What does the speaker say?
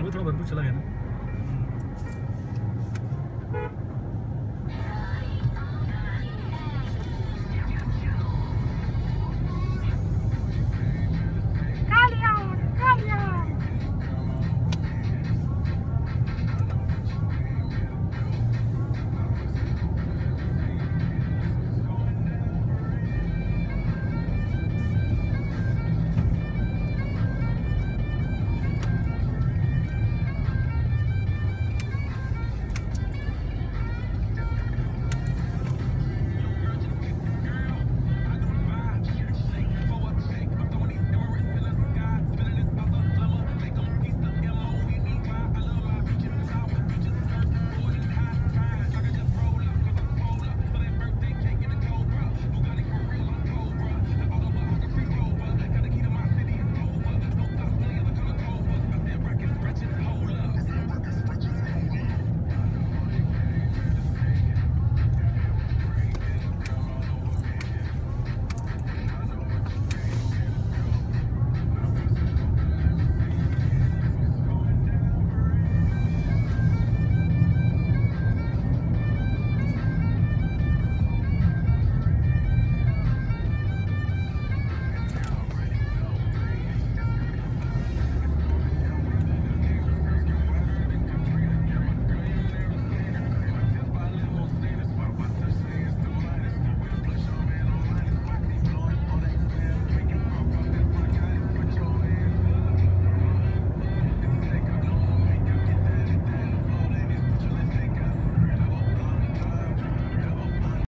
तो अभी थोड़ा भरपूर चला है ना।